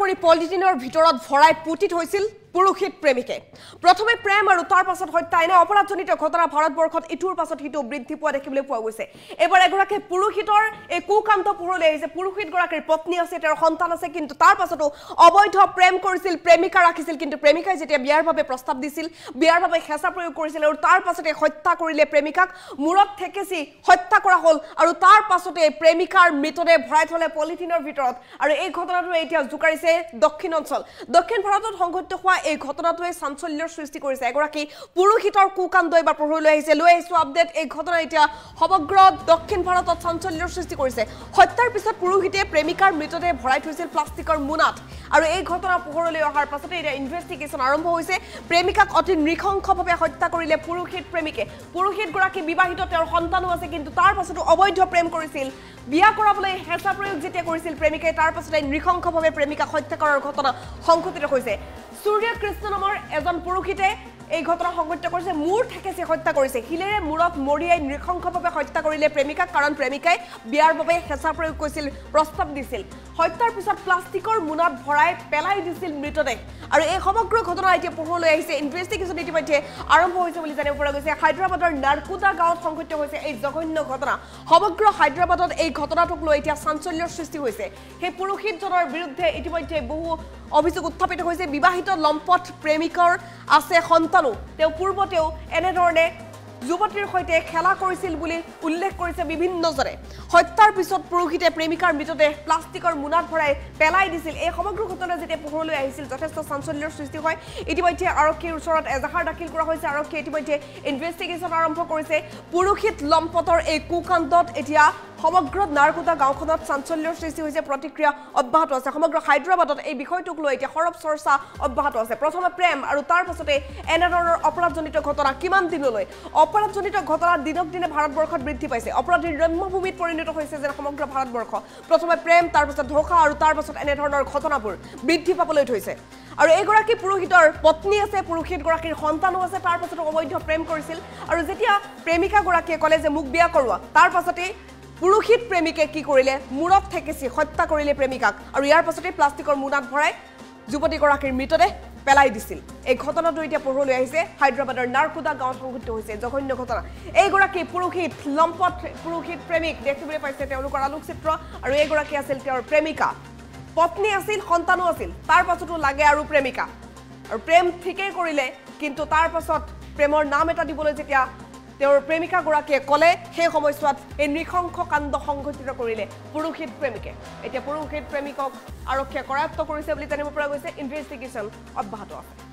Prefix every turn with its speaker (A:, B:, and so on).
A: কৰি পলিথিনৰ ভিতৰত ভৰাই পুতি থৈছিল পুৰুষিত প্ৰেমিকে। প্ৰথমে প্ৰেম আৰু তাৰ পাছত হত্যা এনে অপৰাধজনিত ঘটনা ভাৰতবৰ্ষত ইটোৰ পাছত সিটো বৃদ্ধি পোৱা দেখিবলৈ পোৱা গৈছে। এইবাৰ এগৰাকী পুৰুষিতৰ এই কুকান্ত পোহৰলৈ আহিছে। পুৰুষিতগৰাকীৰ পত্নী আছে তেওঁৰ সন্তান আছে কিন্তু তাৰ পাছতো অবৈধ প্ৰেম কৰিছিল প্ৰেমিকা ৰাখিছিল কিন্তু প্ৰেমিকাই যেতিয়া বিয়াৰ বাবে প্ৰস্তাৱ দিছিল বিয়াৰ বাবে হেঁচা প্ৰয়োগ কৰিছিল আৰু তাৰ পাছতে হত্যা কৰিলে প্ৰেমিকাক মূৰত ঠেকেচি হত্যা কৰা হ'ল আৰু তাৰ পাছতে প্ৰেমিকাৰ মৃতদেহ ভৰাই থলে পলিথিনৰ ভিতৰত। আৰু এই ঘটনাটোৱে এতিয়া জোকাৰিছে দক্ষিণ অঞ্চল। দক্ষিণ ভাৰতত সংঘটিত হোৱা এই ঘটনাটোৱে চাঞ্চল্যৰ সৃষ্টি কৰিছে। এগৰাকী পুৰুষিতৰ কুকাণ্ড এইবাৰ পোহৰলৈ আহিছে। লৈ আহিছো আপডেট এই ঘটনা এতিয়া সমগ্ৰ দক্ষিণ ভাৰতত চাঞ্চল্যৰ সৃষ্টি কৰিছে। হত্যাৰ পিছত পুৰোহিতে প্ৰেমিকাৰ মৃতদেহ ভৰাই থৈছিল প্লাষ্টিকৰ মোনাত। আৰু এই ঘটনা পোহৰলৈ অহাৰ পাছতে এতিয়া ইনভেষ্টিগেশ্যন আৰম্ভ হৈছে। প্ৰেমিকাক অতি নৃশংসভাৱে হত্যা কৰিলে পুৰোহিত প্ৰেমিকে। পুৰোহিতগৰাকী বিবাহিত তেওঁৰ সন্তানো আছে কিন্তু তাৰ পাছতো অবৈধ প্ৰেম কৰিছিল। বিয়া কৰাবলৈ হেঁচা প্ৰয়োগ যেতিয়া কৰিছিল প্ৰেমিকে তাৰ পাছতে নৃশংসভাৱে প্ৰেমিকাক হত্যা কৰাৰ ঘটনা সংঘটিত হৈছে। সূৰ্য কৃষ্ণ নামৰ এজন পুৰুষিতে এই ঘটনা সংঘটিত কৰিছে মূৰ ঠেকেচি হত্যা কৰিছে। শিলেৰে মূৰত মৰিয়াই নৃশংসভাৱে হত্যা কৰিলে প্ৰেমিকাক কাৰণ প্ৰেমিকাই বিয়াৰ বাবে হেঁচা প্ৰয়োগ কৰিছিল প্ৰস্তাৱ দিছিল। হত্যাৰ পিছত প্লাষ্টিকৰ মোনাত ভৰাই পেলাই দিছিল মৃতদেহ। আৰু এই সমগ্ৰ ঘটনা এতিয়া পোহৰলৈ আহিছে। ইনভেষ্টিগেশ্যন ইতিমধ্যে আৰম্ভ হৈছে বুলি জানিব পৰা গৈছে। হায়দৰাবাদৰ নাৰকুদা গাঁৱত সংঘটিত হৈছে এই জঘন্য ঘটনা। সমগ্ৰ হায়দৰাবাদত এই ঘটনাটোক লৈ এতিয়া চাঞ্চল্যৰ সৃষ্টি হৈছে। সেই পুৰুষিতজনৰ বিৰুদ্ধে ইতিমধ্যে বহু অভিযোগ উত্থাপিত হৈছে। বিবাহিত লম্পট প্ৰেমিকৰ আছে সন্তানো তেওঁ পূৰ্বতেও এনেধৰণে যুৱতীৰ সৈতে খেলা কৰিছিল বুলি উল্লেখ কৰিছে বিভিন্নজনে। হত্যাৰ পিছত পুৰোহিতে প্ৰেমিকাৰ মৃতদেহ প্লাষ্টিকৰ মোনাত ভৰাই পেলাই দিছিল। এই সমগ্ৰ ঘটনা যেতিয়া পোহৰলৈ আহিছিল যথেষ্ট চাঞ্চল্যৰ সৃষ্টি হয়। ইতিমধ্যে আৰক্ষীৰ ওচৰত এজাহাৰ দাখিল কৰা হৈছে। আৰক্ষীয়ে ইতিমধ্যে ইনভেষ্টিগেশ্যন আৰম্ভ কৰিছে। পুৰুষিত লম্পটৰ এই কুকাণ্ডত এতিয়া সমগ্ৰ নাৰকুটা গাঁওখনত চাঞ্চল্যৰ সৃষ্টি হৈছে প্ৰতিক্ৰিয়া অব্যাহত আছে। সমগ্ৰ হায়দৰাবাদত এই বিষয়টোক লৈ এতিয়া সৰব চৰ্চা অব্যাহত আছে। প্ৰথমে প্ৰেম আৰু তাৰ পাছতে এনেধৰণৰ অপৰাধজনিত ঘটনা কিমান দিনলৈ? অপৰাধজনিত ঘটনা দিনক দিনে ভাৰতবৰ্ষত বৃদ্ধি পাইছে। অপৰাধীৰ ৰম্যভূমিত পৰিণত হৈছে যেন সমগ্ৰ ভাৰতবৰ্ষ। প্ৰথমে প্ৰেম তাৰ পাছত ধোষা আৰু তাৰ পাছত এনেধৰণৰ ঘটনাবোৰ বৃদ্ধি পাবলৈ ধৰিছে। আৰু এইগৰাকী পুৰোহিতৰ পত্নী আছে পুৰোহিতগৰাকীৰ সন্তানো আছে তাৰ পাছতো অবৈধ প্ৰেম কৰিছিল। আৰু যেতিয়া প্ৰেমিকাগৰাকীয়ে ক'লে যে মোক বিয়া কৰোৱা তাৰ পাছতেই পুৰোহিত প্ৰেমিকে কি কৰিলে? মূৰত ঠেকেচি হত্যা কৰিলে প্ৰেমিকাক। আৰু ইয়াৰ পাছতে প্লাষ্টিকৰ মোনাত ভৰাই যুৱতীগৰাকীৰ মৃতদেহ পেলাই দিছিল। এই ঘটনাটো এতিয়া পোহৰলৈ আহিছে। হায়দৰাবাদৰ নাৰকুদা গাঁৱত সংঘটিত হৈছে। জঘন্য ঘটনা। এইগৰাকী পুৰোহিত লম্পট পুৰোহিত প্ৰেমিক দেখিবলৈ পাইছে তেওঁলোকৰ আলোকচিত্ৰ। আৰু এইগৰাকী আছিল তেওঁৰ প্ৰেমিকা। পত্নী আছিল সন্তানো আছিল। তাৰ পাছতো লাগে আৰু প্ৰেমিকা। আৰু প্ৰেম ঠিকেই কৰিলে কিন্তু তাৰ পাছত প্ৰেমৰ নাম এটা দিবলৈ যেতিয়া তেওঁৰ প্ৰেমিকাগৰাকীয়ে ক'লে সেই সময়ছোৱাত এই নৃশংস কাণ্ড সংঘটিত কৰিলে। পুৰুষিত প্ৰেমিকে। এতিয়া পুৰুষিত প্ৰেমিকক আৰক্ষীয়ে কৰায়ত্ব কৰিছে বুলি জানিব পৰা গৈছে। ইনভেষ্টিগেশ্যন অব্যাহত আছে।